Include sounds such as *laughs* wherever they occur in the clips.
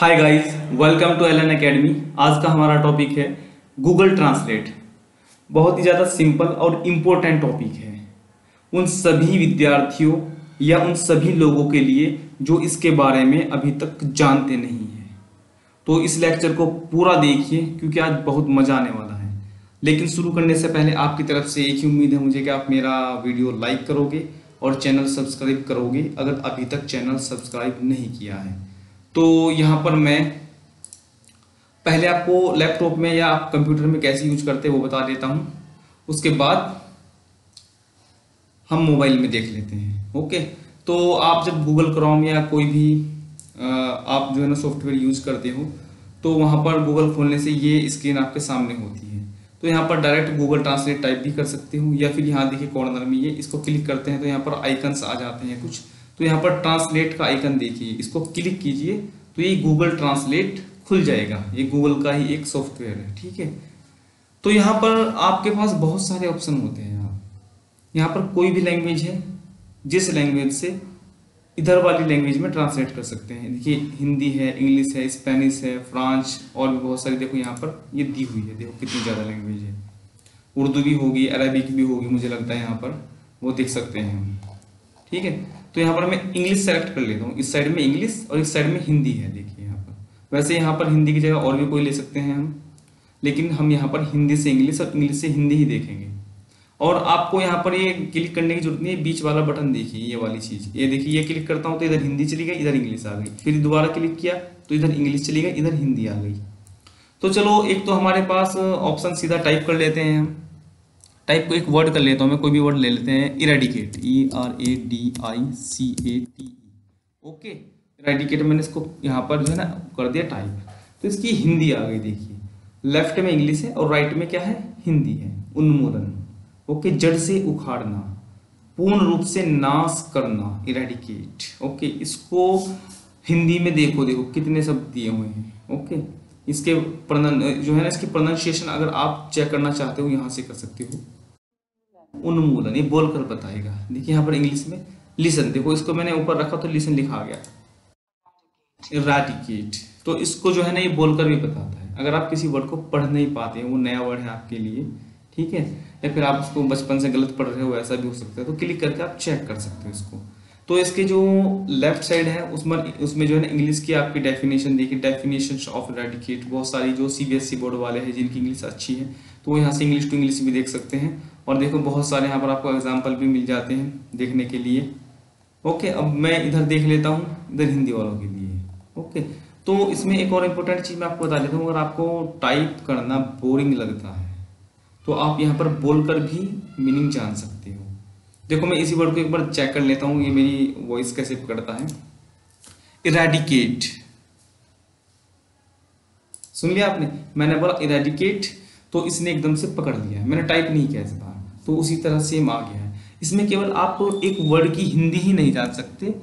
Hi guys welcome to L N academy आज का हमारा टॉपिक है गूगल ट्रांसलेट बहुत ही ज़्यादा सिंपल और इम्पोर्टेंट टॉपिक है। उन सभी विद्यार्थियों या उन सभी लोगों के लिए जो इसके बारे में अभी तक जानते नहीं हैं। तो इस लेक्चर को पूरा देखिए, क्योंकि आज बहुत मज़ा आने वाला है। लेकिन शुरू करने से पहले आपकी तरफ़ से एक ही उम्मीद है मुझे कि आप मेरा वीडियो लाइक करोगे और चैनल सब्सक्राइब करोगे, अगर अभी तक चैनल सब्सक्राइब नहीं किया है। तो यहाँ पर मैं पहले आपको लैपटॉप में या आप कंप्यूटर में कैसे यूज़ करते हैं वो बता देता हूँ। उसके बाद हम मोबाइल में देख लेते हैं, ओके? तो आप जब गूगल क्रोम या कोई भी आप जो है ना सॉफ्टवेयर यूज़ करते हो तो वहाँ पर गूगल खोलने से ये स्क्रीन आपके सामने होती है। तो यहाँ पर डायरेक्ट गूगल ट्रांसलेट टाइप भी कर सकते हो, या फिर यहाँ देखिए कॉर्नर में ये, इसको क्लिक करते हैं तो यहाँ पर आइकन्स आ जाते हैं कुछ। तो यहाँ पर ट्रांसलेट का आइकन देखिए, इसको क्लिक कीजिए तो ये गूगल ट्रांसलेट खुल जाएगा। ये गूगल का ही एक सॉफ्टवेयर है, ठीक है? तो यहाँ पर आपके पास बहुत सारे ऑप्शन होते हैं यहाँ। यहाँ पर कोई भी लैंग्वेज है, जिस लैंग्वेज से इधर वाली लैंग्वेज में ट्रांसलेट कर सकते हैं। देखिए, हिंदी है इंग्लिश है स्पेनिश है फ्रांच और भी बहुत सारी, देखो यहाँ पर ये दी हुई है, देखो कितनी ज़्यादा लैंग्वेज है। उर्दू भी होगी अरबिक भी होगी, मुझे लगता है यहाँ पर, वो देख सकते हैं ठीक है? तो यहाँ पर मैं इंग्लिश सेलेक्ट कर लेता हूँ। इस साइड में इंग्लिश और इस साइड में हिंदी है, देखिए यहाँ पर। वैसे यहाँ पर हिंदी की जगह और भी कोई ले सकते हैं हम। लेकिन हम यहाँ पर हिंदी से इंग्लिश और इंग्लिश से हिंदी ही देखेंगे। और आपको यहाँ पर ये क्लिक करने की ज़रूरत नहीं है। बीच वाला बटन देखिए, ये वाली चीज़। ये देखिए, ये क्लिक करता हूँ तो इधर हिंदी चली गई, इधर इंग्लिश आ गई। फिर दोबारा क्लिक किया तो इधर इंग्लिश चली गई, इधर हिंदी आ गई। तो चलो, एक तो हमारे पास ऑप्शन सीधा टाइप कर लेते हैं हम। टाइप को एक वर्ड कर लेता हूँ, मैं कोई भी वर्ड ले लेते हैं eradicate E R A D I C A T E okay eradicate मैंने इसको यहाँ पर जो है ना कर दिया टाइप तो इसकी हिंदी आ गई, देखिए। लेफ़्ट में इंग्लिश है और राइट में क्या है? हिंदी है। उन्मूलन। ओके जड़ से उखाड़ना। पूर्ण रूप से नाश करना इरेडिकेट ओके इसको हिंदी में देखो देखो, कितने शब्द दिए हुए हैं। ओके इसके जो है ना, इसकी प्रोनाउंसिएशन अगर आप चेक करना चाहते हो, यहाँ से कर सकते हो। उन्मूलन, ये बोलकर बताएगा। देखिए, यहाँ पर इंग्लिश में लिसन देखो, इसको मैंने ऊपर रखा तो लिसन लिखा आ गया। इराडिकेट तो इसको जो है ना, ये बोलकर भी बताता है। अगर आप किसी वर्ड को पढ़ नहीं पाते हैं, वो नया वर्ड है आपके लिए, ठीक है? या फिर आप उसको बचपन से गलत पढ़ रहे हो, ऐसा भी हो सकता है तो क्लिक करके आप चेक कर सकते हो इसको। तो इसके जो लेफ़्ट साइड है, उसमें उसमें जो है ना इंग्लिश की आपकी डेफिनेशन देखिए डेफिनेशन ऑफ़ रेडिकेट बहुत सारी जो सीबीएसई बोर्ड वाले हैं जिनकी इंग्लिश अच्छी है तो वो यहाँ से इंग्लिश टू इंग्लिश भी देख सकते हैं। और देखो, बहुत सारे यहाँ पर आपको एग्ज़ाम्पल भी मिल जाते हैं देखने के लिए। ओके, अब मैं इधर देख लेता हूँ, इधर हिंदी वालों के लिए। ओके तो इसमें एक और इम्पोर्टेंट चीज़ मैं आपको बता देता हूँ, अगर आपको टाइप करना बोरिंग लगता है तो आप यहाँ पर बोलकर भी मीनिंग जान सकते हो। देखो, मैं इसी वर्ड को एक बार चेक कर लेता हूँ, ये मेरी वॉइस कैसे पकड़ता है। इरेडिकेट सुन लिया आपने? मैंने बोला इरेडिकेट तो इसने एकदम से पकड़ लिया मैंने टाइप नहीं किया इस तो उसी तरह सेम आ गया है। इसमें केवल आप एक वर्ड की हिंदी ही नहीं जान सकते।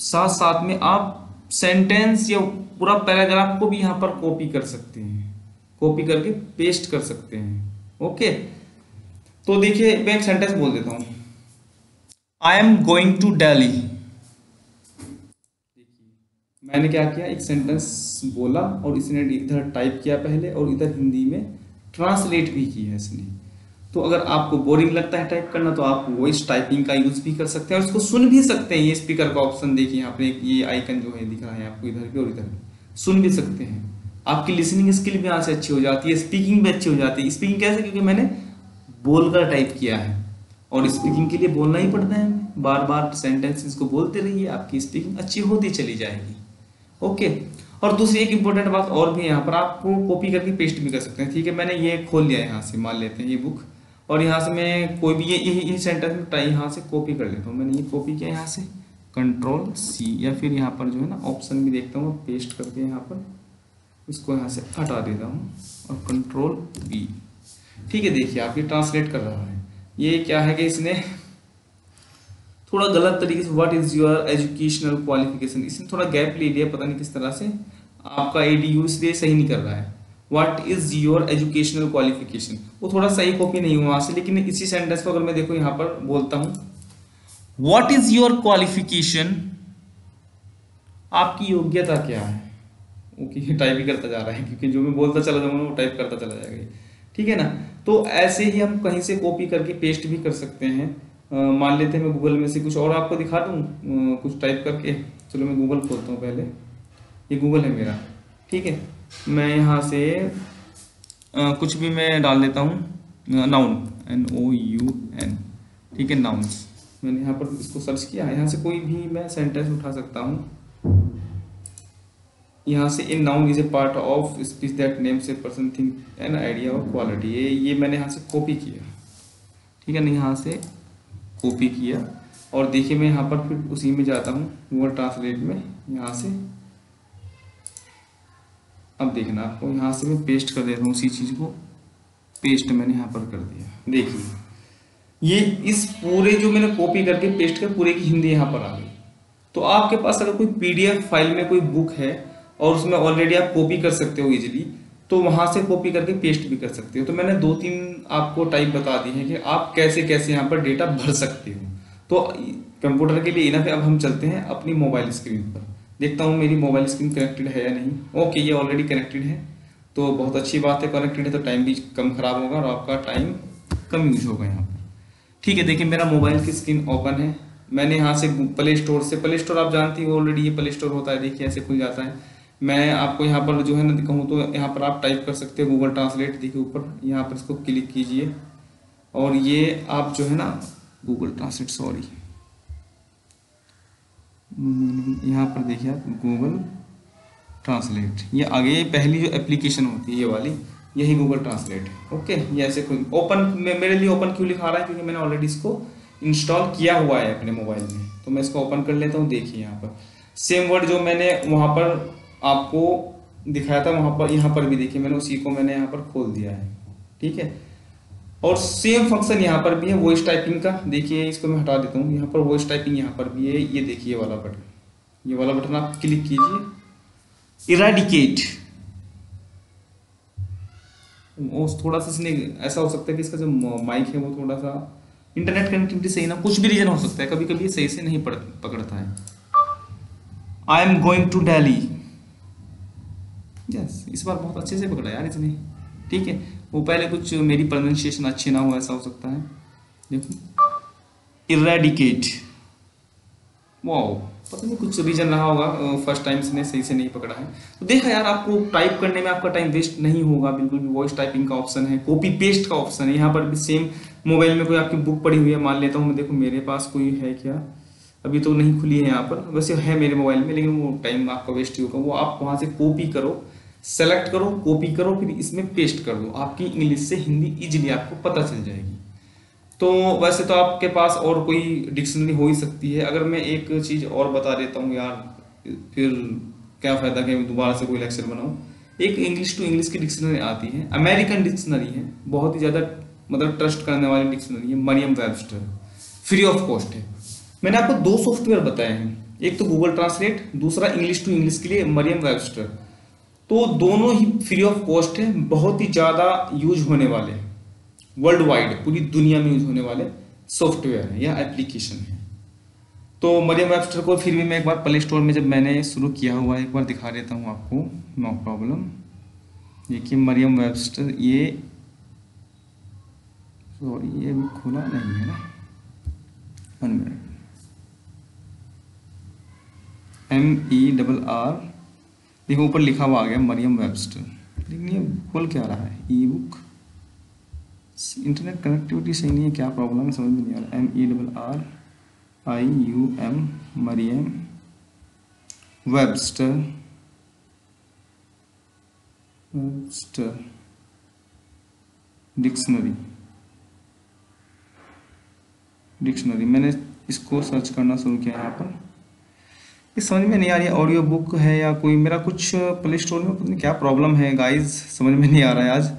साथ साथ में आप सेंटेंस या पूरा पैराग्राफ को भी यहाँ पर कॉपी कर सकते हैं। कॉपी करके पेस्ट कर सकते हैं। ओके तो देखिए, मैं एक सेंटेंस बोल देता हूँ। I am going to Delhi मैंने क्या किया? एक सेंटेंस बोला और इसने इधर टाइप किया पहले और इधर हिंदी में ट्रांसलेट भी किया इसने। तो अगर आपको बोरिंग लगता है टाइप करना तो आप वॉइस टाइपिंग का यूज़ भी कर सकते हैं और इसको सुन भी सकते हैं। ये स्पीकर का ऑप्शन देखिए, यहाँ पे ये आइकन जो है दिख रहा है आपको इधर भी और इधर भी सुन भी सकते हैं। आपकी लिसनिंग स्किल भी यहाँ से अच्छी हो जाती है स्पीकिंग भी अच्छी हो जाती है। स्पीकिंग कैसे? क्योंकि मैंने बोलकर टाइप किया है। और स्पीकिंग के लिए बोलना ही पड़ता है। बार बार सेंटेंसेस को बोलते रहिए, आपकी स्पीकिंग अच्छी होती चली जाएगी। ओके और दूसरी एक इंपॉर्टेंट बात और भी यहाँ पर आपको कॉपी करके पेस्ट भी कर सकते हैं। ठीक है, मैंने ये खोल लिया यहाँ से, मान लेते हैं ये बुक और यहाँ से मैं कोई भी ये इन सेंटेंस में यहाँ से कॉपी कर लेता हूँ। मैंने ये कॉपी किया यहाँ से। कंट्रोल सी या फिर यहाँ पर जो है ना ऑप्शन भी देखता हूँ पेस्ट करके यहाँ पर इसको यहाँ से हटा देता हूँ। और कंट्रोल बी ठीक है, देखिए, आप ये ट्रांसलेट कर रहा है। ये क्या है कि इसने थोड़ा गलत तरीके से what is your educational qualification इसने थोड़ा गैप ले लिया, पता नहीं किस तरह से। आपका ए डी यू इसलिए सही नहीं कर रहा है। What is your educational qualification वो थोड़ा सही कॉपी नहीं हुआ से, लेकिन इसी सेंटेंस को अगर मैं देखो, यहाँ पर बोलता हूँ। व्हाट इज़ योर क्वालिफिकेशन आपकी योग्यता क्या है? ओके टाइप ही करता जा रहा है, क्योंकि जो मैं बोलता चला जाऊँगा, वो टाइप करता चला जाएगा। ठीक है ना? तो ऐसे ही हम कहीं से कॉपी करके पेस्ट भी कर सकते हैं। मान लेते हैं मैं गूगल में से कुछ और आपको दिखा दूँ। कुछ टाइप करके। चलो मैं गूगल खोलता हूँ पहले। ये गूगल है मेरा। ठीक है? मैं यहाँ से आ, कुछ भी मैं डाल देता हूँ। Noun N O U N ठीक है? नाउन्स मैंने यहाँ पर इसको सर्च किया। यहाँ से कोई भी मैं सेंटेंस उठा सकता हूँ। यहाँ से in noun is a part of speech that name से person thing an idea of quality ये ये मैंने यहाँ से कॉपी किया। ठीक है ना? यहाँ से कॉपी किया। और देखिए मैं यहाँ पर फिर उसी में जाता हूँ गूगल ट्रांसलेट में। यहाँ से अब देखना आपको। यहाँ से मैं पेस्ट कर देता हूँ उसी चीज़ को। पेस्ट मैंने यहाँ पर कर दिया। देखिए, ये इस पूरे जो मैंने कॉपी करके पेस्ट कर पूरे की हिंदी यहाँ पर आ गई। तो आपके पास अगर कोई पीडीएफ फ़ाइल में कोई बुक है और उसमें ऑलरेडी आप कॉपी कर सकते हो इजिली तो वहाँ से कॉपी करके पेस्ट भी कर सकते हो। तो मैंने दो तीन आपको टाइप बता दी है कि आप कैसे कैसे यहाँ पर डेटा भर सकते हो। तो कंप्यूटर के लिए इनफ अब हम चलते हैं अपनी मोबाइल स्क्रीन पर। देखता हूँ मेरी मोबाइल स्क्रीन कनेक्टेड है या नहीं। ओके ये ऑलरेडी कनेक्टेड है। तो बहुत अच्छी बात है कनेक्टेड है तो टाइम भी कम खराब होगा और आपका टाइम कम यूज़ होगा यहाँ पर। ठीक है, देखिए मेरा मोबाइल की स्क्रीन ओपन है। मैंने यहाँ से प्ले स्टोर से प्ले स्टोर आप जानती हो ऑलरेडी ये प्ले स्टोर होता है। देखिए ऐसे खुल जाता है। मैं आपको यहाँ पर जो है ना कहूँ तो यहाँ पर आप टाइप कर सकते हो गूगल ट्रांसलेट देखिए ऊपर। यहाँ पर इसको क्लिक कीजिए। और ये आप जो है ना गूगल ट्रांसलेट सॉरी यहाँ पर देखिए आप गूगल ट्रांसलेट ये आगे पहली जो एप्लीकेशन होती है ये वाली, यही गूगल ट्रांसलेट ओके ये ऐसे कोई ओपन मेरे लिए ओपन क्यों लिखा रहा है? क्योंकि मैंने ऑलरेडी इसको इंस्टॉल किया हुआ है अपने मोबाइल में। तो मैं इसको ओपन कर लेता हूँ, देखिए यहाँ पर। सेम वर्ड जो मैंने वहाँ पर आपको दिखाया था वहाँ पर, यहाँ पर भी देखिए, मैंने उसी को मैंने यहाँ पर खोल दिया है। ठीक है? और सेम फ़ंक्शन यहाँ पर भी है वॉइस टाइपिंग का। देखिए, इसको मैं हटा देता हूँ। यहाँ पर वॉइस टाइपिंग यहाँ पर भी है। ये देखिए वाला बटन ये वाला बटन आप क्लिक कीजिए। इराडिकेट थोड़ा सा इसने ऐसा हो सकता है कि इसका जो माइक है वो थोड़ा सा इंटरनेट कनेक्टिविटी सही ना, कुछ भी रीजन हो सकता है। कभी कभी सही से नहीं पकड़ता है। I am going to Delhi yes इस बार बहुत अच्छे से पकड़ा यार इसने। ठीक है, वो पहले कुछ मेरी प्रोनाउंसिएशन अच्छी ना हो, ऐसा हो सकता है। देखो। इरेडिकेट वाओ पता नहीं कुछ रीजन रहा होगा फ़र्स्ट टाइम इसने सही से नहीं पकड़ा है। तो देखा यार, आपको टाइप करने में आपका टाइम वेस्ट नहीं होगा, बिल्कुल भी वॉइस टाइपिंग का ऑप्शन है कॉपी पेस्ट का ऑप्शन है। यहाँ पर भी सेम मोबाइल में कोई आपकी बुक पड़ी हुई है, मान लेता हूँ मैं, देखो मेरे पास कोई है क्या? अभी तो नहीं खुली है यहाँ पर, वैसे है मेरे मोबाइल में, लेकिन वो टाइम आपका वेस्ट ही होगा। वो आप वहाँ से कॉपी करो सेलेक्ट करो कॉपी करो, फिर इसमें पेस्ट कर दो। आपकी इंग्लिश से हिंदी इजीली आपको पता चल जाएगी। तो वैसे तो आपके पास और कोई डिक्शनरी हो ही सकती है। अगर मैं एक चीज़ और बता देता हूँ यार, फिर क्या फ़ायदा कि मैं दोबारा से कोई लेक्चर बनाऊँ? एक इंग्लिश टू इंग्लिश की डिक्शनरी आती है। अमेरिकन डिक्शनरी है। बहुत ही ज़्यादा मतलब ट्रस्ट करने वाली डिक्शनरी है। Merriam Webster free of cost है। मैंने आपको दो सॉफ्टवेयर बताए हैं। एक तो गूगल ट्रांसलेट दूसरा इंग्लिश टू इंग्लिश के लिए मरियम वेबस्टर तो दोनों ही फ्री ऑफ़ कॉस्ट है, बहुत ही ज़्यादा यूज़ होने वाले वर्ल्ड वाइड पूरी दुनिया में यूज़ होने वाले सॉफ्टवेयर है या एप्लीकेशन है। तो मरियम वेबस्टर को फिर भी मैं एक बार प्ले स्टोर में जब मैंने शुरू किया हुआ है एक बार दिखा देता हूँ आपको नो प्रॉब्लम देखिए मरियम वेबस्टर ये सॉरी ये भी खुला नहीं है ना। One minute M E double R देखो, ऊपर लिखा हुआ आ गया मरियम वेबस्टर। लेकिन ये बोल क्या रहा है? ई बुक इंटरनेट कनेक्टिविटी सही नहीं है, क्या प्रॉब्लम है? समझ में नहीं आ रहा। M E double R I U M Merriam Webster. Webster. Dictionary. Dictionary. मैंने इसको सर्च करना शुरू किया यहाँ पर। ये समझ में नहीं आ रही ऑडियो बुक है या कोई मेरा कुछ प्ले स्टोर में पता क्या प्रॉब्लम है गाइस समझ में नहीं आ रहा है आज।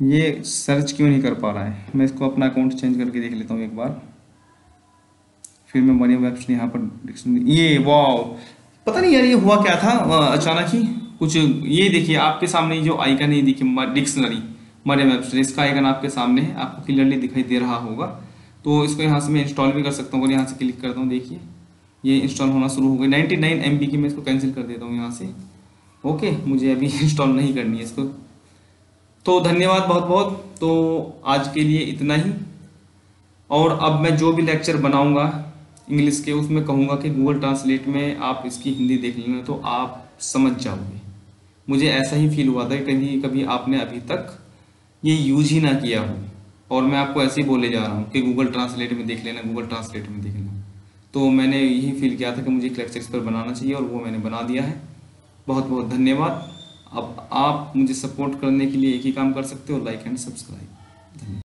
ये सर्च क्यों नहीं कर पा रहा है? मैं इसको अपना अकाउंट चेंज करके देख लेता हूँ एक बार। फिर मैं मरियम वेबसाइट यहाँ पर ये वाओ पता नहीं यार, ये हुआ क्या था अचानक ही? कुछ ये देखिए, आपके सामने जो आइकन है देखिए डिक्शनरी मरियम वेबसाइट इसका आइकन आपके सामने है, आपको क्लियरली दिखाई दे रहा होगा। तो इसको यहाँ से मैं इंस्टॉल भी कर सकता हूँ और यहाँ से क्लिक करता हूँ, देखिए। ये इंस्टॉल होना शुरू हो गई। 99 नाइन एम की मैं इसको कैंसिल कर देता हूँ यहाँ से। ओके मुझे अभी *laughs* इंस्टॉल नहीं करनी है इसको। तो धन्यवाद बहुत बहुत। तो आज के लिए इतना ही। और अब मैं जो भी लेक्चर बनाऊँगा इंग्लिश के, उसमें कहूँगा कि गूगल ट्रांसलेट में आप इसकी हिंदी देख लेना तो आप समझ जाओगे। मुझे ऐसा ही फील हुआ था कि कभी कभी आपने अभी तक ये यूज़ ही ना किया हो। और मैं आपको ऐसे ही बोले जा रहा हूँ कि गूगल ट्रांसलेट में देख लेना गूगल ट्रांसलेट में देख लेना। तो मैंने यही फील किया था कि मुझे एक इस पर बनाना चाहिए और वो मैंने बना दिया है। बहुत बहुत धन्यवाद। अब आप मुझे सपोर्ट करने के लिए एक ही काम कर सकते हो लाइक एंड सब्सक्राइब